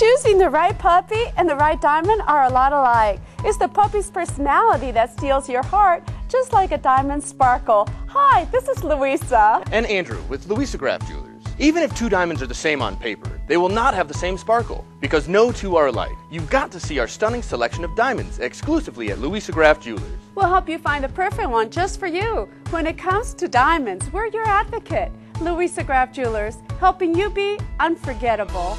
Choosing the right puppy and the right diamond are a lot alike. It's the puppy's personality that steals your heart, just like a diamond sparkle. Hi, this is Luisa. And Andrew with Luisa Graff Jewelers. Even if two diamonds are the same on paper, they will not have the same sparkle, because no two are alike. You've got to see our stunning selection of diamonds exclusively at Luisa Graff Jewelers. We'll help you find the perfect one just for you. When it comes to diamonds, we're your advocate. Luisa Graff Jewelers, helping you be unforgettable.